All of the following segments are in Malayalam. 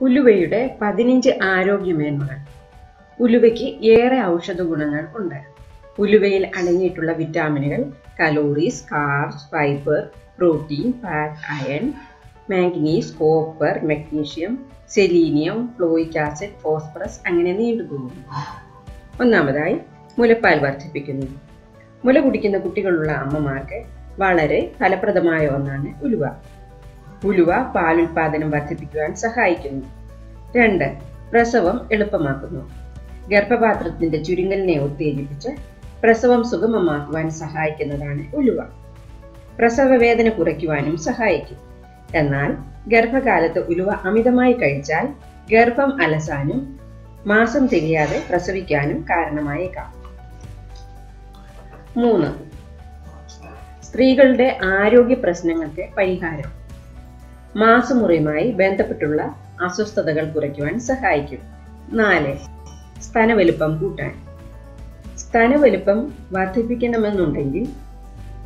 ഉലുവയുടെ പതിനഞ്ച് ആരോഗ്യമേന്മകൾ. ഉലുവയ്ക്ക് ഏറെ ഔഷധ ഗുണങ്ങൾ ഉണ്ട്. ഉലുവയിൽ അടങ്ങിയിട്ടുള്ള വിറ്റാമിനുകൾ calories carbs fibre protein fat iron manganese copper magnesium selenium folic acid phosphorus അങ്ങനെ നീണ്ടുപോകുന്നു ഒന്നാമതായി മുലപ്പാൽ വർദ്ധിപ്പിക്കുന്നു. മുല കുടിക്കുന്ന കുട്ടികളുള്ള അമ്മമാർക്ക് വളരെ ഫലപ്രദമായ ഒന്നാണ് ഉലുവ. ഉലുവ പാലുൽപാദനം വർദ്ധിപ്പിക്കുവാൻ സഹായിക്കുന്നു. രണ്ട് പ്രസവം എളുപ്പമാക്കുന്നു. ഗർഭപാത്രത്തിന്റെ ചുരുങ്ങലിനെ ഉത്തേജിപ്പിച്ച് പ്രസവം സുഗമമാക്കുവാൻ സഹായിക്കുന്നതാണ് ഉലുവ. പ്രസവ വേദന കുറയ്ക്കുവാനും സഹായിക്കും. എന്നാൽ ഗർഭകാലത്ത് ഉലുവ അമിതമായി കഴിച്ചാൽ ഗർഭം അലസാനും മാസം തികയാതെ പ്രസവിക്കാനും കാരണമായേക്കാം. മൂന്ന് സ്ത്രീകളുടെ ആരോഗ്യ പ്രശ്നങ്ങൾക്ക് പരിഹാരം. മാസമുറയുമായി ബന്ധപ്പെട്ടുള്ള അസ്വസ്ഥതകൾ കുറയ്ക്കുവാൻ സഹായിക്കും. നാല് സ്തനവലുപ്പം കൂട്ടാൻ. സ്തനവലുപ്പം വർദ്ധിപ്പിക്കണമെന്നുണ്ടെങ്കിൽ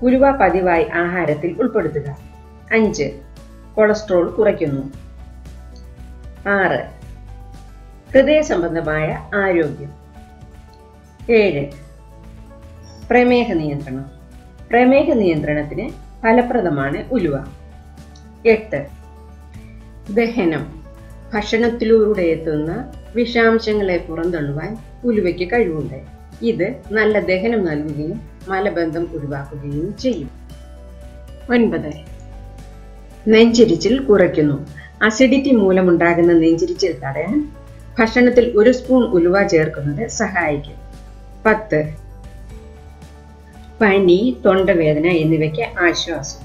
ഉലുവ പതിവായി ആഹാരത്തിൽ ഉൾപ്പെടുത്തുക. അഞ്ച് കൊളസ്ട്രോൾ കുറയ്ക്കുന്നു. ആറ് ഹൃദയ സംബന്ധമായ ആരോഗ്യം. ഏഴ് പ്രമേഹ നിയന്ത്രണം. പ്രമേഹ നിയന്ത്രണത്തിന് ഫലപ്രദമാണ് ഉലുവ. എട്ട് ദഹനം ഭക്ഷണത്തിലൂടെ എത്തുന്ന വിഷാംശങ്ങളെ പുറന്തള്ളുവാൻ ഉലുവയ്ക്ക് കഴിവുണ്ട്. ഇത് നല്ല ദഹനം നൽകുകയും മലബന്ധം ഒഴിവാക്കുകയും ചെയ്യും. ഒൻപത് നെഞ്ചിരിച്ചിൽ കുറയ്ക്കുന്നു. അസിഡിറ്റി മൂലമുണ്ടാകുന്ന നെഞ്ചിരിച്ചിൽ തടയാൻ ഭക്ഷണത്തിൽ ഒരു സ്പൂൺ ഉലുവ ചേർക്കുന്നത് സഹായിക്കും. പത്ത് പനി തൊണ്ടവേദന എന്നിവയ്ക്ക് ആശ്വാസം.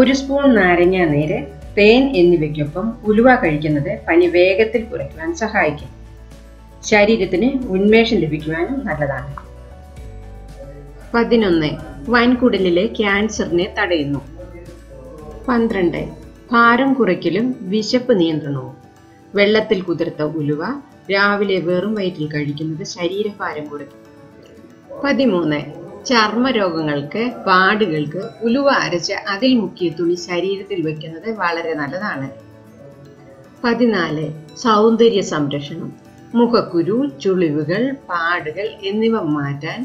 ഒരു സ്പൂൺ നാരങ്ങ നീര് തേൻ എന്നിവയ്ക്കൊപ്പം ഉലുവ കഴിക്കുന്നത് പനി വേഗത്തിൽ കുറയ്ക്കുവാൻ സഹായിക്കും. ശരീരത്തിന് ഉന്മേഷം ലഭിക്കുവാനും നല്ലതാണ്. പതിനൊന്ന്. വൻകുടലിലെ ക്യാൻസറിനെ തടയുന്നു. പന്ത്രണ്ട്. ഭാരം കുറയ്ക്കലും വിശപ്പ് നിയന്ത്രണവും. വെള്ളത്തിൽ കുതിർത്ത ഉലുവ രാവിലെ വെറും വയറ്റിൽ കഴിക്കുന്നത് ശരീരഭാരം കുറയ്ക്കും. പതിമൂന്ന്. ചർമ്മരോഗങ്ങൾക്ക് പാടുകൾക്ക് ഉലുവ അരച്ച് അതിൽ മുക്കിയ തുണി ശരീരത്തിൽ വെക്കുന്നത് വളരെ നല്ലതാണ്. പതിനാല് സൗന്ദര്യ സംരക്ഷണം. മുഖക്കുരു ചുളിവുകൾ പാടുകൾ എന്നിവ മാറ്റാൻ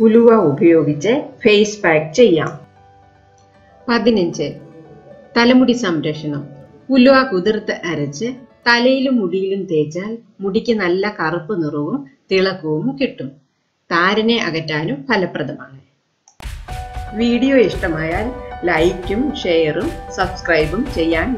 ഉലുവ ഉപയോഗിച്ച് ഫേസ് പാക്ക് ചെയ്യാം. പതിനഞ്ച് തലമുടി സംരക്ഷണം. ഉലുവ കുതിർത്ത് അരച്ച് തലയിലും മുടിയിലും തേച്ചാൽ മുടിക്ക് നല്ല കറുപ്പ് നിറവും തിളക്കവും കിട്ടും. താരനെ അകറ്റാനും ഫലപ്രദമാണ്. വീഡിയോ ഇഷ്ടമായാൽ ലൈക്കും ഷെയറും സബ്സ്ക്രൈബും ചെയ്യാൻ